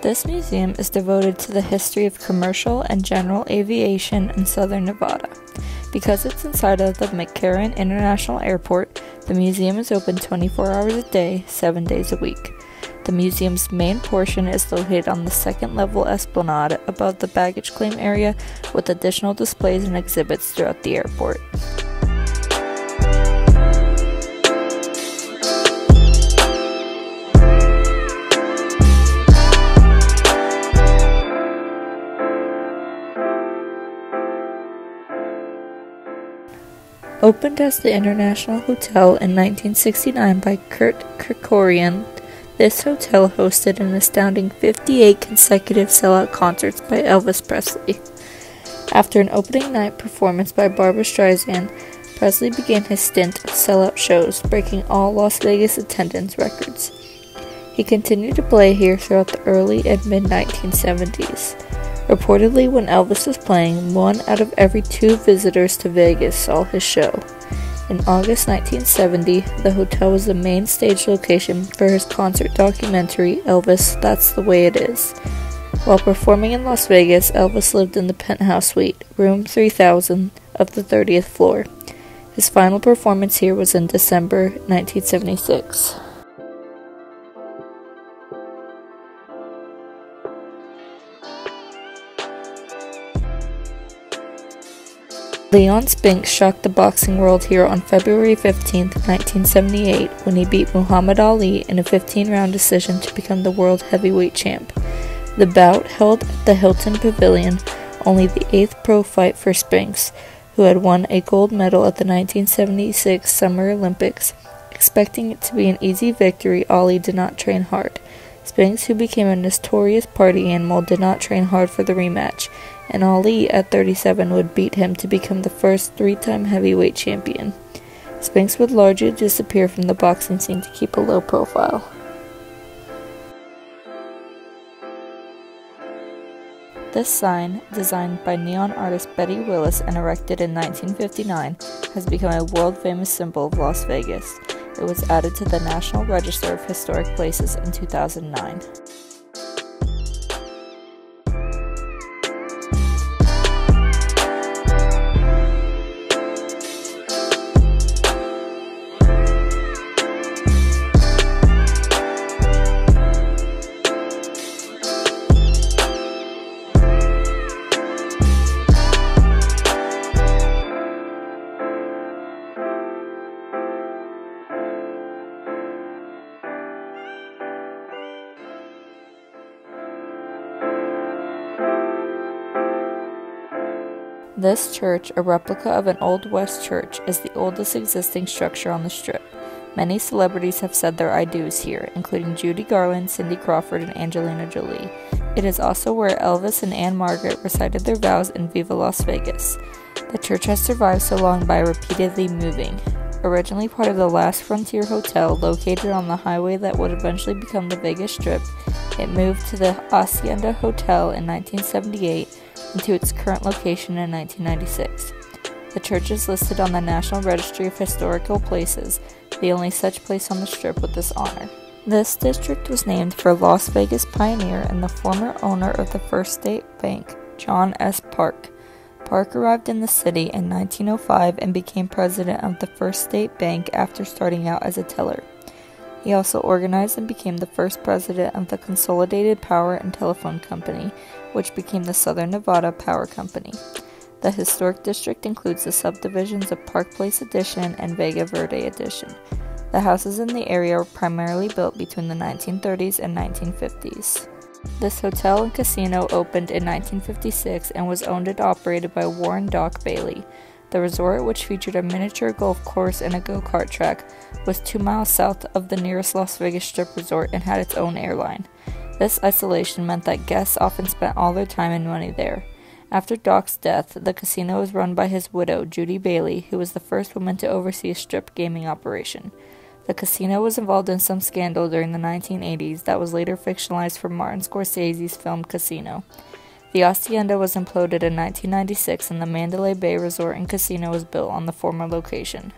This museum is devoted to the history of commercial and general aviation in southern Nevada. Because it's inside of the McCarran International Airport, the museum is open 24 hours a day, 7 days a week. The museum's main portion is located on the second level esplanade above the baggage claim area with additional displays and exhibits throughout the airport. Opened as the International Hotel in 1969 by Kirk Kerkorian, this hotel hosted an astounding 58 consecutive sellout concerts by Elvis Presley. After an opening night performance by Barbra Streisand, Presley began his stint of sellout shows, breaking all Las Vegas attendance records. He continued to play here throughout the early and mid 1970s. Reportedly, when Elvis was playing, one out of every two visitors to Vegas saw his show. In August 1970, the hotel was the main stage location for his concert documentary, Elvis That's the Way It Is. While performing in Las Vegas, Elvis lived in the penthouse suite, room 3000, of the 30th floor. His final performance here was in December 1976. Leon Spinks shocked the boxing world here on February 15, 1978, when he beat Muhammad Ali in a 15 round decision to become the world heavyweight champ. The bout, held at the Hilton Pavilion, only the eighth pro fight for Spinks, who had won a gold medal at the 1976 Summer Olympics. Expecting it to be an easy victory, Ali did not train hard. Spinks, who became a notorious party animal, did not train hard for the rematch and Ali at 37 would beat him to become the first three time heavyweight champion. Spinks would largely disappear from the boxing scene to keep a low profile. This sign, designed by neon artist Betty Willis and erected in 1959, has become a world famous symbol of Las Vegas. It was added to the National Register of Historic Places in 2009. This church, a replica of an Old West church, is the oldest existing structure on the Strip. Many celebrities have said their I do's here, including Judy Garland, Cindy Crawford, and Angelina Jolie. It is also where Elvis and Ann-Margret recited their vows in Viva Las Vegas. The church has survived so long by repeatedly moving. Originally part of the Last Frontier Hotel, located on the highway that would eventually become the Vegas Strip, it moved to the Hacienda Hotel in 1978 into its current location in 1996. The church is listed on the National Registry of Historical Places, the only such place on the Strip with this honor. This district was named for Las Vegas pioneer and the former owner of the First State Bank, John S. Park. Park arrived in the city in 1905 and became president of the First State Bank after starting out as a teller. He also organized and became the first president of the Consolidated Power and Telephone Company, which became the Southern Nevada Power Company. The historic district includes the subdivisions of Park Place Addition and Vega Verde Addition. The houses in the area were primarily built between the 1930s and 1950s. This hotel and casino opened in 1956 and was owned and operated by Warren Doc Bailey. The resort, which featured a miniature golf course and a go kart track, was two miles south of the nearest Las Vegas Strip resort and had its own airline. This isolation meant that guests often spent all their time and money there. After Doc's death, the casino was run by his widow, Judy Bailey, who was the first woman to oversee a strip gaming operation. The casino was involved in some scandal during the 1980s that was later fictionalized for Martin Scorsese's film Casino. The Hacienda was imploded in 1996 and the Mandalay Bay Resort and Casino was built on the former location.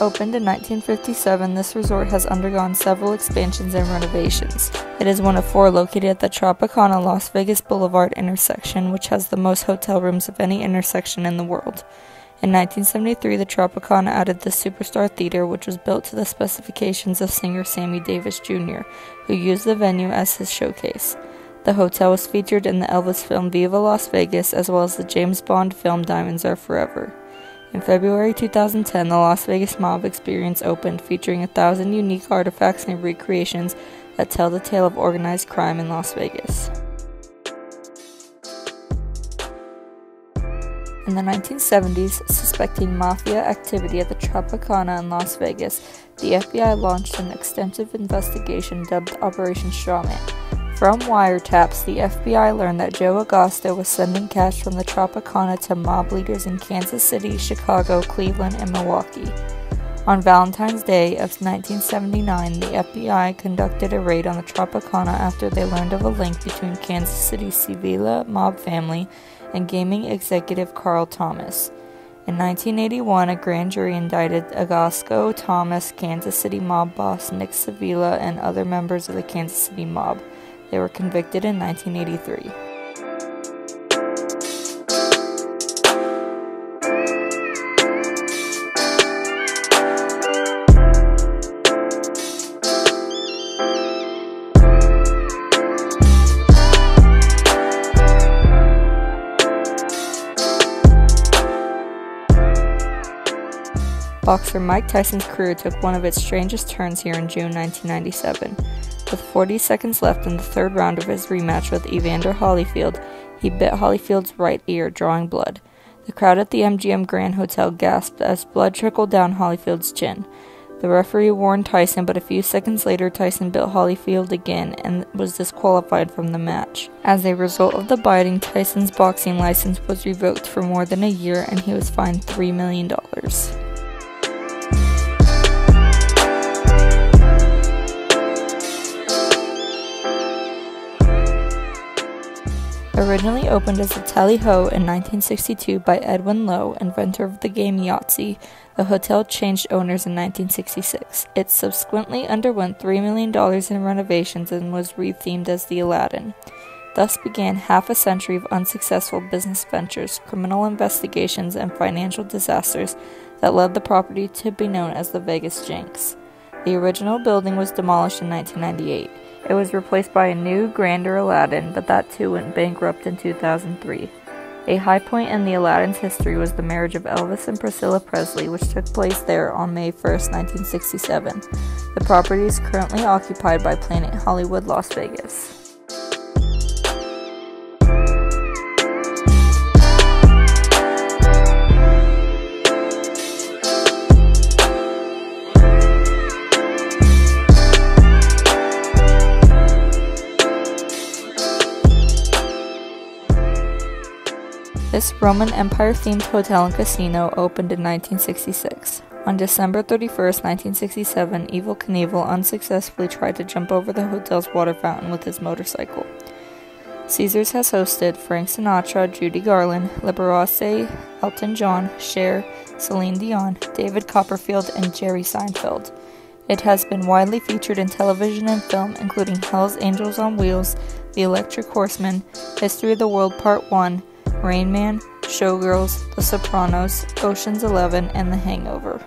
Opened in 1957, this resort has undergone several expansions and renovations. It is one of four located at the Tropicana Las Vegas Boulevard intersection, which has the most hotel rooms of any intersection in the world. In 1973, the Tropicana added the Superstar Theater, which was built to the specifications of singer Sammy Davis Jr., who used the venue as his showcase. The hotel was featured in the Elvis film Viva Las Vegas, as well as the James Bond film Diamonds Are Forever. In February 2010, the Las Vegas Mob Experience opened, featuring a thousand unique artifacts and recreations that tell the tale of organized crime in Las Vegas. In the 1970s, suspecting mafia activity at the Tropicana in Las Vegas, the FBI launched an extensive investigation dubbed Operation Strawman. From wiretaps, the FBI learned that Joe Agosto was sending cash from the Tropicana to mob leaders in Kansas City, Chicago, Cleveland, and Milwaukee. On Valentine's Day of 1979, the FBI conducted a raid on the Tropicana after they learned of a link between Kansas City's Civella mob family and gaming executive Carl Thomas. In 1981, a grand jury indicted Agosto Thomas, Kansas City mob boss Nick Civella, and other members of the Kansas City mob. They were convicted in 1983. Boxer Mike Tyson's career took one of its strangest turns here in June 1997. With 40 seconds left in the third round of his rematch with Evander Holyfield, he bit Holyfield's right ear, drawing blood. The crowd at the MGM Grand Hotel gasped as blood trickled down Holyfield's chin. The referee warned Tyson, but a few seconds later, Tyson bit Holyfield again and was disqualified from the match. As a result of the biting, Tyson's boxing license was revoked for more than a year and he was fined $3 million. Originally opened as a tally ho in 1962 by Edwin Lowe, inventor of the game Yahtzee, the hotel changed owners in 1966. It subsequently underwent $3 million in renovations and was rethemed as the Aladdin. Thus began half a century of unsuccessful business ventures, criminal investigations, and financial disasters that led the property to be known as the Vegas Jinx. The original building was demolished in 1998. It was replaced by a new, grander Aladdin, but that too went bankrupt in 2003. A high point in the Aladdin's history was the marriage of Elvis and Priscilla Presley, which took place there on May 1, 1967. The property is currently occupied by Planet Hollywood Las Vegas. This Roman Empire themed hotel and casino opened in 1966. On December 31, 1967, Evel Knievel unsuccessfully tried to jump over the hotel's water fountain with his motorcycle. Caesars has hosted Frank Sinatra, Judy Garland, Liberace, Elton John, Cher, Celine Dion, David Copperfield, and Jerry Seinfeld. It has been widely featured in television and film, including Hell's Angels on Wheels, The Electric Horseman, History of the World Part 1, Rain Man, Showgirls, The Sopranos, Ocean's Eleven, and The Hangover.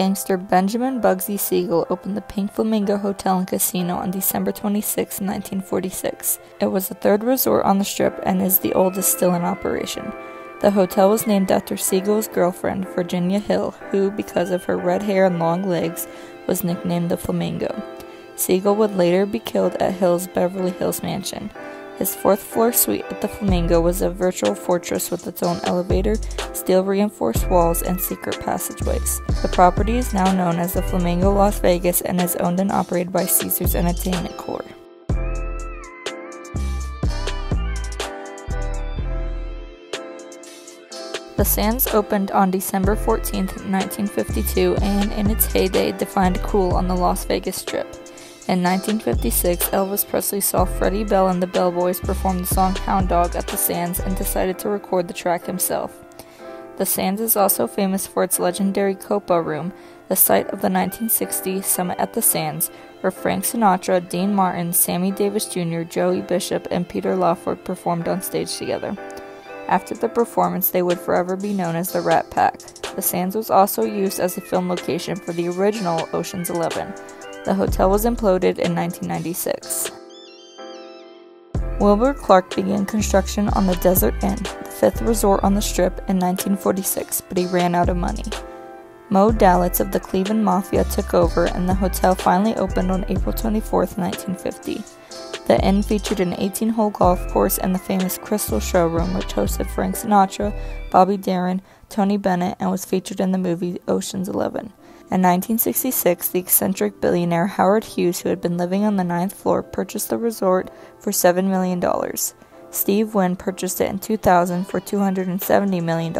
Gangster Benjamin Bugsy Siegel opened the Pink Flamingo Hotel and Casino on December 26, 1946. It was the third resort on the strip and is the oldest still in operation. The hotel was named after Siegel's girlfriend, Virginia Hill, who, because of her red hair and long legs, was nicknamed the Flamingo. Siegel would later be killed at Hill's Beverly Hills mansion. His fourth floor suite at the Flamingo was a virtual fortress with its own elevator, steel reinforced walls, and secret passageways. The property is now known as the Flamingo Las Vegas and is owned and operated by Caesars Entertainment Corp. The Sands opened on December 14, 1952, and in its heyday defined cool on the Las Vegas Strip. In 1956, Elvis Presley saw Freddie Bell and the Bellboys perform the song Hound Dog at the Sands and decided to record the track himself. The Sands is also famous for its legendary Copa Room, the site of the 1960 Summit at the Sands, where Frank Sinatra, Dean Martin, Sammy Davis Jr., Joey Bishop, and Peter Lawford performed on stage together. After the performance, they would forever be known as the Rat Pack. The Sands was also used as a film location for the original Ocean's Eleven, the hotel was imploded in 1996. Wilbur Clark began construction on the Desert Inn, the fifth resort on the Strip, in 1946, but he ran out of money. Moe Dalitz of the Cleveland Mafia took over, and the hotel finally opened on April 24, 1950. The inn featured an 18 hole golf course and the famous Crystal Showroom, which hosted Frank Sinatra, Bobby Darin, Tony Bennett, and was featured in the movie Ocean's Eleven. In 1966, the eccentric billionaire Howard Hughes, who had been living on the ninth floor, purchased the resort for $7 million. Steve Wynn purchased it in 2000 for $270 million,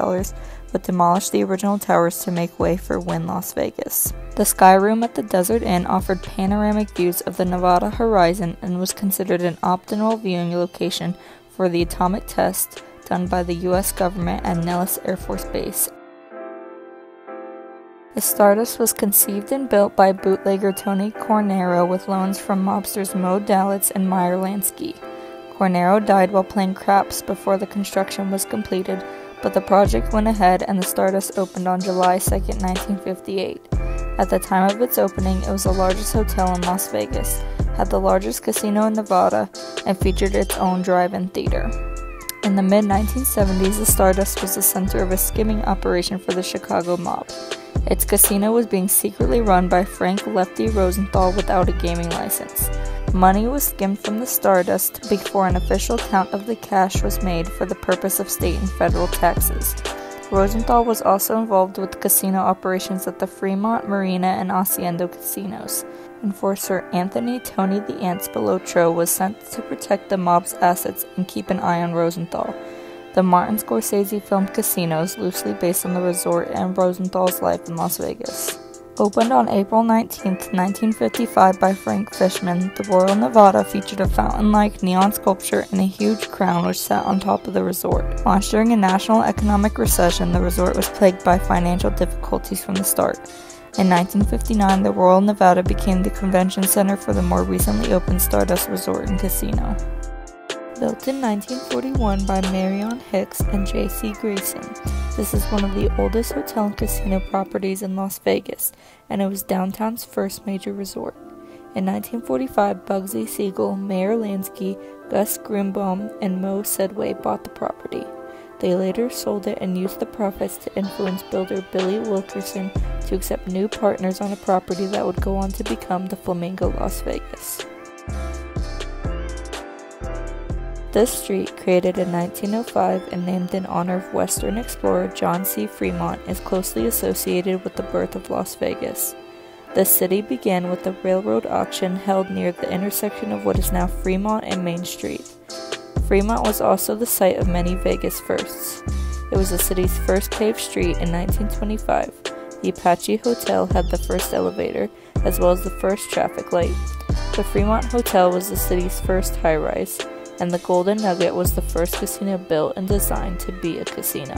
but demolished the original towers to make way for Wynn Las Vegas. The Sky Room at the Desert Inn offered panoramic views of the Nevada horizon and was considered an optimal viewing location for the atomic test done by the U.S. government at Nellis Air Force Base the Stardust was conceived and built by bootlegger Tony Cornero with loans from mobsters Moe Dalitz and Meyer Lansky. Cornero died while playing craps before the construction was completed, but the project went ahead and the Stardust opened on July 2, 1958. At the time of its opening, it was the largest hotel in Las Vegas, had the largest casino in Nevada, and featured its own drive in theater. In the mid 1970s, the Stardust was the center of a skimming operation for the Chicago mob. Its casino was being secretly run by Frank Lefty Rosenthal without a gaming license. Money was skimmed from the Stardust before an official count of the cash was made for the purpose of state and federal taxes. Rosenthal was also involved with casino operations at the Fremont, Marina, and Hacienda casinos. Enforcer Anthony Tony the Ants Spilotro was sent to protect the mob's assets and keep an eye on Rosenthal. The Martin Scorsese filmed Casinos, loosely based on the resort and Rosenthal's life in Las Vegas. Opened on April 19, 1955 by Frank Fishman, the Royal Nevada featured a fountain-like neon sculpture and a huge crown which sat on top of the resort. Launched during a national economic recession, the resort was plagued by financial difficulties from the start. In 1959, the Royal Nevada became the convention center for the more recently opened Stardust Resort and Casino. Built in 1941 by Marion Hicks and J.C. Grayson, this is one of the oldest hotel and casino properties in Las Vegas, and it was downtown's first major resort. In 1945, Bugsy Siegel, Meyer Lansky, Gus Greenbaum, and Moe Sedway bought the property. They later sold it and used the profits to influence builder Billy Wilkerson to accept new partners on a property that would go on to become the Flamingo Las Vegas. This street, created in 1905 and named in honor of Western explorer John C. Fremont, is closely associated with the birth of Las Vegas. The city began with a railroad auction held near the intersection of what is now Fremont and Main Street. Fremont was also the site of many Vegas firsts. It was the city's first paved street in 1925. The Apache Hotel had the first elevator, as well as the first traffic light. The Fremont Hotel was the city's first high rise and the Golden Nugget was the first casino built and designed to be a casino.